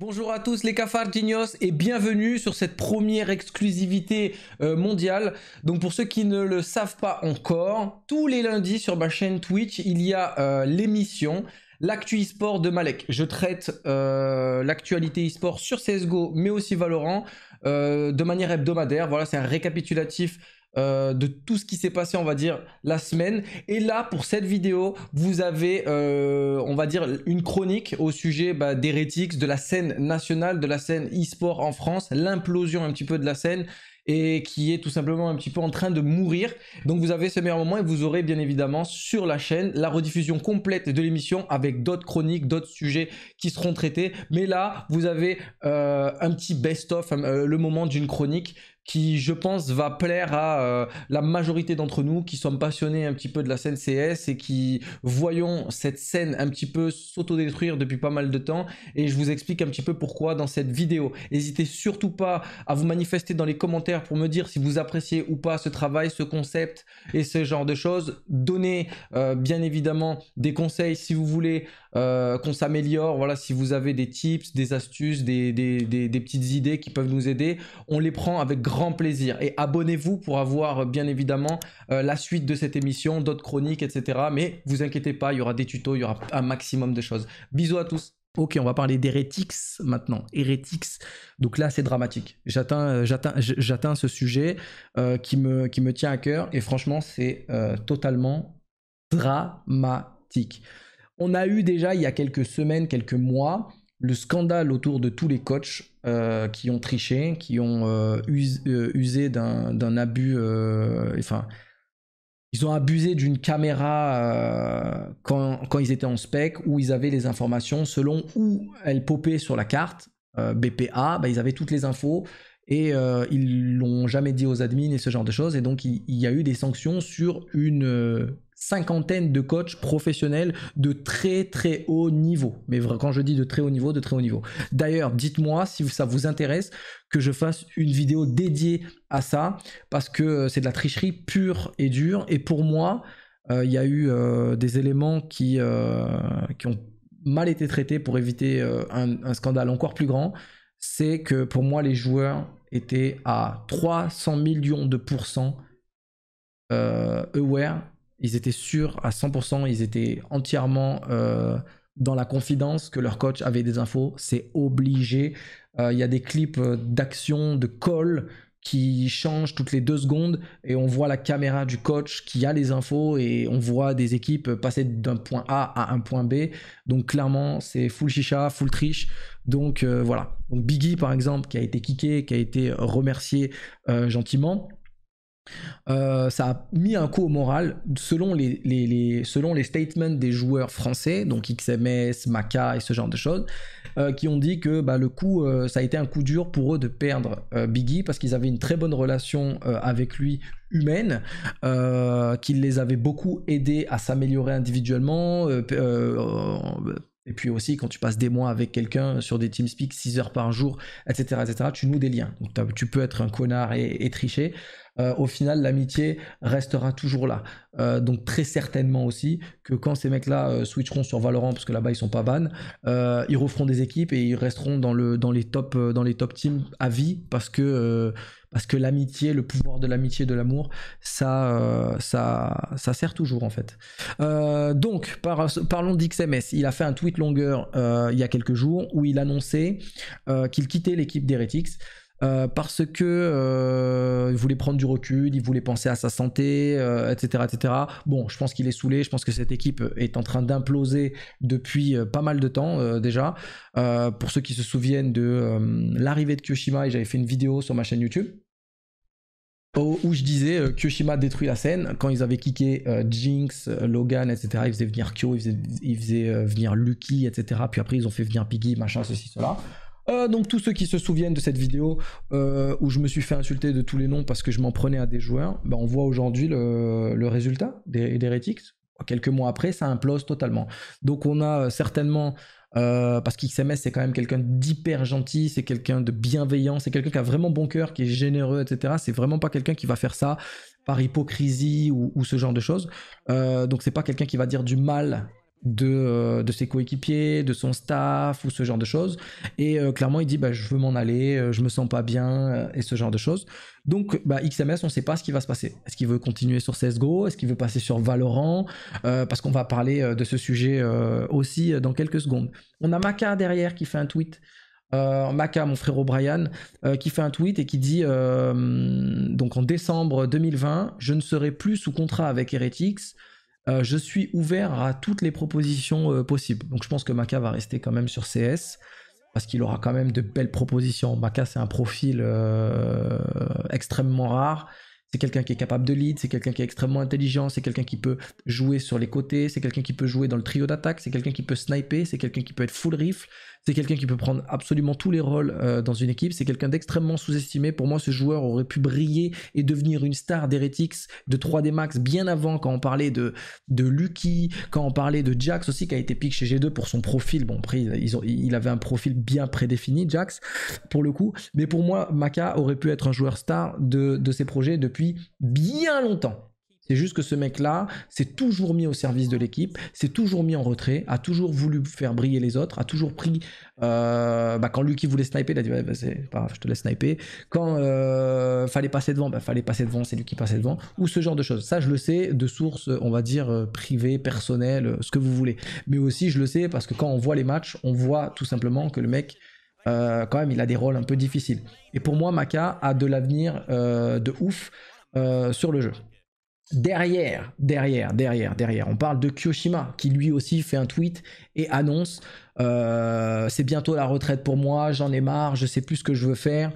Bonjour à tous les cafardinos et bienvenue sur cette première exclusivité euh, mondiale. Donc pour ceux qui ne le savent pas encore, tous les lundis sur ma chaîne Twitch, il y a euh, l'émission L'actu e-sport de Malek. Je traite euh, l'actualité e-sport sur CSGO mais aussi Valorant de manière hebdomadaire. Voilà, c'est un récapitulatif euh, de tout ce qui s'est passé, on va dire, la semaine. Et là, pour cette vidéo, vous avez, euh, on va dire, une chronique au sujet bah, d'Heretics, de la scène nationale, de la scène e-sport en France, l'implosion un petit peu de la scène et qui est tout simplement un petit peu en train de mourir. Donc vous avez ce meilleur moment et vous aurez bien évidemment sur la chaîne la rediffusion complète de l'émission avec d'autres chroniques, d'autres sujets qui seront traités. Mais là, vous avez euh, un petit best-of, le moment d'une chronique qui, je pense, va plaire à euh, la majorité d'entre nous qui sommes passionnés un petit peu de la scène CS et qui voyons cette scène un petit peu s'autodétruire depuis pas mal de temps. Et je vous explique un petit peu pourquoi dans cette vidéo. N'hésitez surtout pas à vous manifester dans les commentaires pour me dire si vous appréciez ou pas ce travail, ce concept et ce genre de choses. Donnez euh, bien évidemment des conseils si vous voulez euh, qu'on s'améliore. Voilà, si vous avez des tips, des astuces, des, des, des petites idées qui peuvent nous aider, on les prend avec grand plaisir. Et abonnez-vous pour avoir bien évidemment euh, la suite de cette émission, d'autres chroniques, etc. Mais vous inquiétez pas, il y aura des tutos, il y aura un maximum de choses. Bisous à tous. Ok, on va parler d'Heretics maintenant. Heretics, donc là c'est dramatique. J'atteins, euh, j'atteins, j'atteins ce sujet euh, qui, me, qui me tient à cœur et franchement c'est totalement dramatique. On a eu déjà il y a quelques semaines, quelques mois, le scandale autour de tous les coachs euh, qui ont triché, qui ont euh, euh, usé d'un abus, enfin, ils ont abusé d'une caméra quand, ils étaient en spec, où ils avaient les informations selon où elles popaient sur la carte, BPA, bah, ils avaient toutes les infos, et ils l'ont jamais dit aux admins et ce genre de choses, et donc il y a eu des sanctions sur une cinquantaine de coachs professionnels de très très haut niveau. Mais quand je dis de très haut niveau, de très haut niveau. D'ailleurs, dites-moi si ça vous intéresse que je fasse une vidéo dédiée à ça, parce que euh, c'est de la tricherie pure et dure. Et pour moi, euh, il y a eu euh, des éléments qui, qui ont mal été traités pour éviter un, scandale encore plus grand. C'est que pour moi, les joueurs étaient à 300 millions de pourcents aware ils étaient sûrs à 100%, ils étaient entièrement euh, dans la confidence que leur coach avait des infos. C'est obligé. Euh, il y a des clips euh, d'action, de call qui changent toutes les deux secondes et on voit la caméra du coach qui a les infos et on voit des équipes passer d'un point A à un point B. Donc clairement, c'est full chicha, full triche. Donc voilà. Donc Biggie par exemple qui a été kické, qui a été remercié gentiment. Euh, ça a mis un coup au moral selon les, selon les statements des joueurs français, donc XMS, Maca et ce genre de choses, euh, qui ont dit que bah, le coup, euh, ça a été un coup dur pour eux de perdre Biggie parce qu'ils avaient une très bonne relation avec lui humaine, qu'il les avait beaucoup aidés à s'améliorer individuellement. et puis aussi, quand tu passes des mois avec quelqu'un sur des TeamSpeak 6 heures par jour, etc., etc., tu noues des liens. Donc tu peux être un connard et tricher. Euh, au final, l'amitié restera toujours là. Euh, donc très certainement aussi que quand ces mecs-là euh, switcheront sur Valorant, parce que là-bas ils sont pas ban, ils referont des équipes et ils resteront dans, le, dans, les, top, dans les top teams à vie, parce que, que l'amitié, le pouvoir de l'amitié, de l'amour, ça, ça, ça sert toujours en fait. donc, parlons d'XMS. Il a fait un tweet longueur il y a quelques jours où il annonçait qu'il quittait l'équipe d'Heretics. Euh, parce que euh, il voulait prendre du recul, il voulait penser à sa santé, etc., euh, etc. Bon, je pense qu'il est saoulé. Je pense que cette équipe est en train d'imploser depuis pas mal de temps déjà. pour ceux qui se souviennent de l'arrivée de Kyoshima, et j'avais fait une vidéo sur ma chaîne YouTube où je disais euh, Kyoshima détruit la scène quand ils avaient kické Jinx, Logan, etc. Ils faisaient venir Kyo, ils faisaient, ils faisaient venir Lucky, etc. Puis après ils ont fait venir Piggy, machin, ceci, cela. Euh, donc tous ceux qui se souviennent de cette vidéo euh, où je me suis fait insulter de tous les noms parce que je m'en prenais à des joueurs, ben, on voit aujourd'hui le, résultat des, Heretics. Quelques mois après, ça implose totalement. Donc on a euh, certainement parce qu'XMS c'est quand même quelqu'un d'hyper gentil, c'est quelqu'un de bienveillant, c'est quelqu'un qui a vraiment bon cœur, qui est généreux, etc. C'est vraiment pas quelqu'un qui va faire ça par hypocrisie ou, ce genre de choses. donc c'est pas quelqu'un qui va dire du mal de, de ses coéquipiers, de son staff ou ce genre de choses. Et clairement, il dit bah, Je veux m'en aller, je me sens pas bien, et ce genre de choses. Donc, bah, XMS, on ne sait pas ce qui va se passer. Est-ce qu'il veut continuer sur CSGO Est-ce qu'il veut passer sur Valorant? Parce qu'on va parler de ce sujet aussi dans quelques secondes. On a Maka derrière qui fait un tweet euh, Maka, mon frère O'Brien, euh, qui fait un tweet et qui dit euh, donc en décembre 2020, je ne serai plus sous contrat avec Heretics. Je suis ouvert à toutes les propositions possibles. Donc je pense que Maka va rester quand même sur CS parce qu'il aura quand même de belles propositions. Maka, c'est un profil extrêmement rare. C'est quelqu'un qui est capable de lead, c'est quelqu'un qui est extrêmement intelligent, c'est quelqu'un qui peut jouer sur les côtés, c'est quelqu'un qui peut jouer dans le trio d'attaque, c'est quelqu'un qui peut sniper, c'est quelqu'un qui peut être full rifle, c'est quelqu'un qui peut prendre absolument tous les rôles euh, dans une équipe. C'est quelqu'un d'extrêmement sous-estimé. Pour moi, ce joueur aurait pu briller et devenir une star d'Heretics de 3D Max bien avant quand on parlait de, Lucky, quand on parlait de Jax aussi, qui a été pick chez G2 pour son profil. Bon, après, il avait un profil bien prédéfini, Jax, pour le coup. Mais pour moi, Maka aurait pu être un joueur star de, de ses projets depuis bien longtemps. C'est juste que ce mec-là s'est toujours mis au service de l'équipe, s'est toujours mis en retrait, a toujours voulu faire briller les autres, a toujours pris. Euh, bah, quand Lucky voulait sniper, il a dit pas grave, je te laisse sniper. Quand euh, fallait passer devant, bah, fallait passer devant, c'est lui qui passait devant, ou ce genre de choses. Ça, je le sais de sources, on va dire euh, privées, personnelles, ce que vous voulez. Mais aussi, je le sais parce que quand on voit les matchs, on voit tout simplement que le mec. quand même, il a des rôles un peu difficiles. Et pour moi, Maka a de l'avenir de ouf sur le jeu. Derrière, derrière, derrière, derrière, on parle de Kyoshima qui lui aussi fait un tweet et annonce euh, c'est bientôt la retraite pour moi, j'en ai marre, je sais plus ce que je veux faire,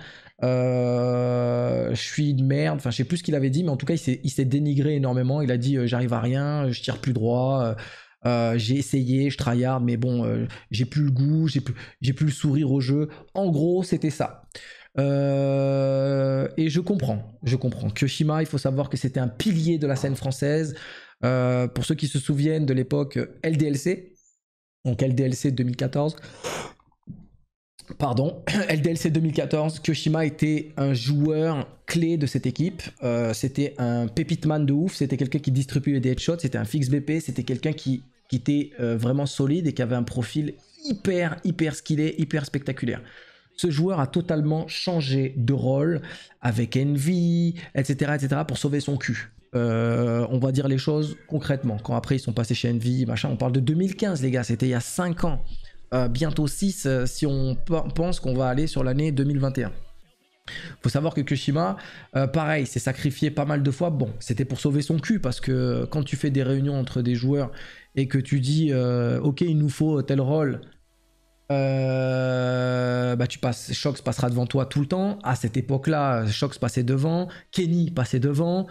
euh, je suis une merde, enfin je sais plus ce qu'il avait dit, mais en tout cas il s'est dénigré énormément, il a dit euh, j'arrive à rien, je tire plus droit, j'ai essayé, je tryhard, mais bon, j'ai plus le goût, j'ai plus, plus le sourire au jeu. En gros, c'était ça. Euh, et je comprends, je comprends. Kyoshima, il faut savoir que c'était un pilier de la scène française. Euh, pour ceux qui se souviennent de l'époque LDLC, donc LDLC 2014, pardon, LDLC 2014, Kyoshima était un joueur clé de cette équipe. Euh, c'était un pépite man de ouf, c'était quelqu'un qui distribuait des headshots, c'était un fixe BP, c'était quelqu'un qui, qui était vraiment solide et qui avait un profil hyper, hyper skillé, hyper spectaculaire ce joueur a totalement changé de rôle avec Envy, etc., etc., pour sauver son cul. Euh, on va dire les choses concrètement. Quand après ils sont passés chez Envy, machin, on parle de 2015, les gars, c'était il y a 5 ans. Euh, bientôt 6 euh, si on pense qu'on va aller sur l'année 2021. Faut savoir que Kushima, pareil, s'est sacrifié pas mal de fois. Bon, c'était pour sauver son cul parce que quand tu fais des réunions entre des joueurs et que tu dis, ok, il nous faut tel rôle, euh, bah tu passes, Shox passera devant toi tout le temps. À cette époque-là, Shox passait devant, Kenny passait devant,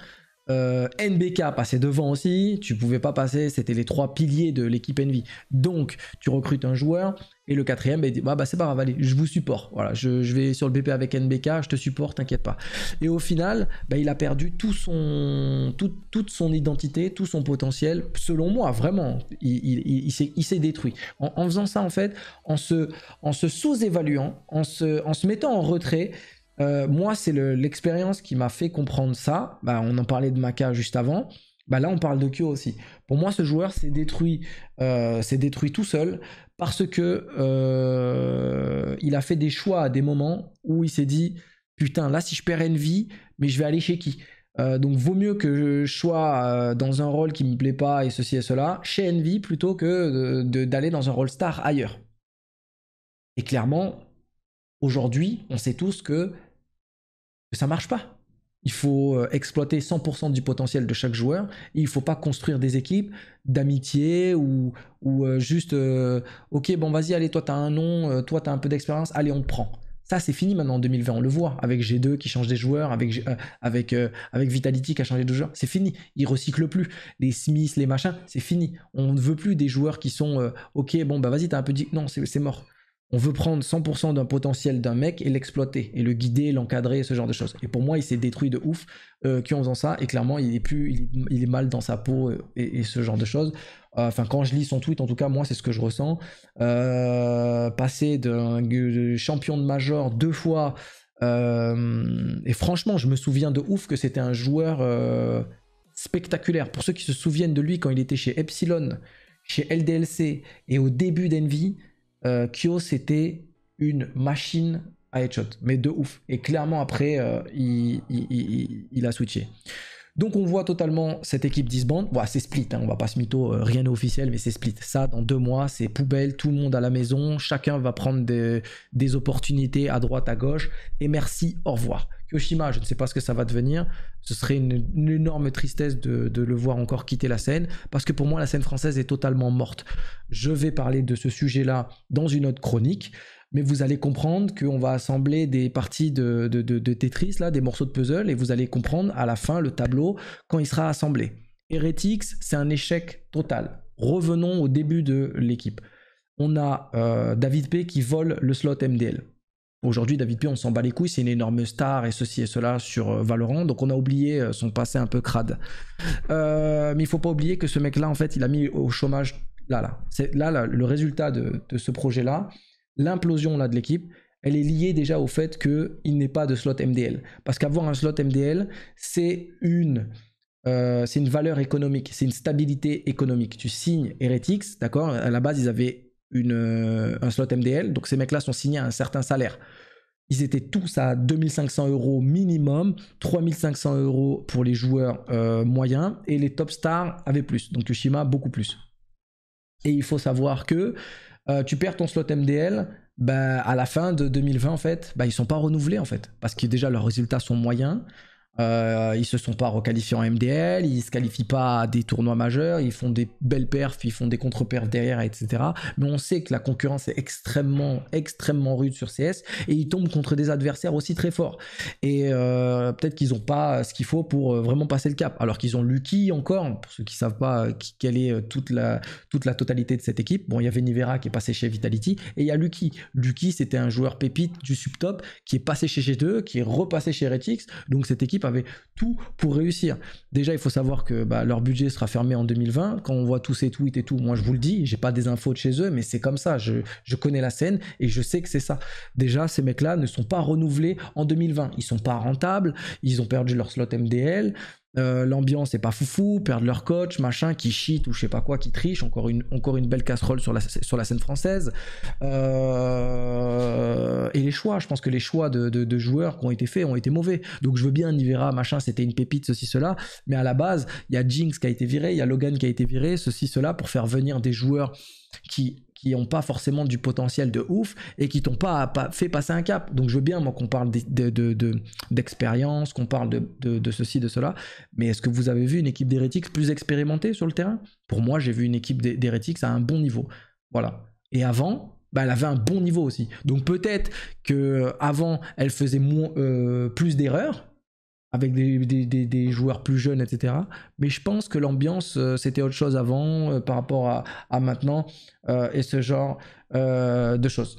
euh, NBK passait devant aussi. Tu pouvais pas passer, c'était les trois piliers de l'équipe Envy. Donc, tu recrutes un joueur et le quatrième, dit, bah, bah, c'est pas grave, je vous supporte. Voilà, je, vais sur le BP avec NBK, je te supporte, t'inquiète pas. Et au final, bah, il a perdu tout son, toute son identité, tout son potentiel, selon moi, vraiment. Il, s'est détruit. En, faisant ça, en fait, en se, en se sous-évaluant, en se, en se mettant en retrait, euh, moi, c'est l'expérience qui m'a fait comprendre ça. Bah, on en parlait de Maka juste avant. Bah, là, on parle de Kyo aussi. Pour moi, ce joueur s'est détruit, euh, détruit tout seul parce que euh, il a fait des choix à des moments où il s'est dit putain, là, si je perds une vie, mais je vais aller chez qui? Donc vaut mieux que je sois dans un rôle qui me plaît pas et ceci et cela chez Envy plutôt que d'aller dans un rôle star ailleurs. Et clairement, aujourd'hui, on sait tous que ça marche pas. Il faut euh, exploiter 100% du potentiel de chaque joueur. il ne faut pas construire des équipes d'amitié ou, ou euh, juste euh, ok bon vas-y allez toi tu as un nom, toi tu as un peu d'expérience, allez on prend. Ça c'est fini maintenant en 2020, on le voit avec G2 qui change des joueurs, avec avec avec Vitality qui a changé de joueur, c'est fini. Ils recyclent plus les Smiths, les machins, c'est fini. On ne veut plus des joueurs qui sont ok bon bah vas-y t'as un peu dit non c'est mort on veut prendre 100% d'un potentiel d'un mec et l'exploiter et le guider, l'encadrer, ce genre de choses. Et pour moi, il s'est détruit de ouf euh, qui en faisant ça et clairement, il est plus, il est, mal dans sa peau euh, et, ce genre de choses. Euh, enfin, quand je lis son tweet, en tout cas, moi, c'est ce que je ressens. passer d'un champion de major deux fois et franchement, je me souviens de ouf que c'était un joueur spectaculaire. Pour ceux qui se souviennent de lui quand il était chez Epsilon chez LDLC et au début d'Envy, euh, Kyo c'était une machine à headshot, mais de ouf. Et clairement après, euh, il, a switché. Donc on voit totalement cette équipe disband. Voilà, c'est split, hein, on va pas se mytho, euh, rien n'est officiel, mais c'est split. Ça, dans deux mois, c'est poubelle, tout le monde à la maison, chacun va prendre des, opportunités à droite, à gauche. Et merci, au revoir. Kyoshima, je ne sais pas ce que ça va devenir. Ce serait une, énorme tristesse de, de, le voir encore quitter la scène, parce que pour moi, la scène française est totalement morte. Je vais parler de ce sujet-là dans une autre chronique mais vous allez comprendre qu'on va assembler des parties de, Tetris, là, des morceaux de puzzle, et vous allez comprendre à la fin le tableau quand il sera assemblé. Heretics, c'est un échec total. Revenons au début de l'équipe. On a euh, David P qui vole le slot MDL. Aujourd'hui, David P, on s'en bat les couilles, c'est une énorme star et ceci et cela sur euh, Valorant, donc on a oublié euh, son passé un peu crade. mais il faut pas oublier que ce mec-là, en fait, il a mis au chômage là, là. C'est là, le résultat de ce projet-là, l'implosion là de l'équipe, elle est liée déjà au fait qu'il n'est pas de slot MDL. Parce qu'avoir un slot MDL, c'est une, euh, c'est une valeur économique, c'est une stabilité économique. Tu signes Heretics, d'accord? À la base, ils avaient euh, un slot MDL, donc ces mecs-là sont signés à un certain salaire. Ils étaient tous à 2500 euros minimum, 3500 euros pour les joueurs euh, moyens, et les top stars avaient plus. Donc Yoshima, beaucoup plus. Et il faut savoir que euh, tu perds ton slot MDL, bah, à la fin de 2020, en fait, bah, ils sont pas renouvelés, en fait, parce que déjà leurs résultats sont moyens. Euh, ils se sont pas requalifiés en MDL, ils se qualifient pas à des tournois majeurs, ils font des belles perfs, ils font des contre-perfs derrière, etc. Mais on sait que la concurrence est extrêmement, extrêmement rude sur CS et ils tombent contre des adversaires aussi très forts. Et euh, peut-être qu'ils ont pas ce qu'il faut pour euh, vraiment passer le cap. Alors qu'ils ont Lucky encore, pour ceux qui savent pas quelle est toute la, toute la totalité de cette équipe. Bon, il y avait Nivera qui est passé chez Vitality et il y a Lucky. Lucky, c'était un joueur pépite du subtop qui est passé chez G2, qui est repassé chez Retix. Donc cette équipe avait tout pour réussir. Déjà, il faut savoir que bah, leur budget sera fermé en 2020. Quand on voit tous ces tweets et tout, moi je vous le dis, j'ai pas des infos de chez eux, mais c'est comme ça. Je, je, connais la scène et je sais que c'est ça. Déjà, ces mecs-là ne sont pas renouvelés en 2020. Ils sont pas rentables. Ils ont perdu leur slot MDL. Euh, l'ambiance est pas foufou, perdent leur coach, machin, qui cheat ou je sais pas quoi, qui triche, encore une, belle casserole sur la, scène française. Euh, et les choix, je pense que les choix de, de, joueurs qui ont été faits ont été mauvais. Donc je veux bien Nivera, machin, c'était une pépite, ceci, cela, mais à la base, il y a Jinx qui a été viré, il y a Logan qui a été viré, ceci, cela, pour faire venir des joueurs qui qui n'ont pas forcément du potentiel de ouf et qui t'ont pas, fait passer un cap. Donc je veux bien moi qu'on parle d'expérience, de, qu'on parle de, ceci, de cela, mais est-ce que vous avez vu une équipe d'Heretics plus expérimentée sur le terrain? Pour moi, j'ai vu une équipe d'Heretics à un bon niveau. Voilà. Et avant, bah, elle avait un bon niveau aussi. Donc peut-être que avant, elle faisait euh, plus d'erreurs, avec des, joueurs plus jeunes, etc. Mais je pense que l'ambiance, euh, c'était autre chose avant euh, par rapport à, maintenant euh, et ce genre de choses.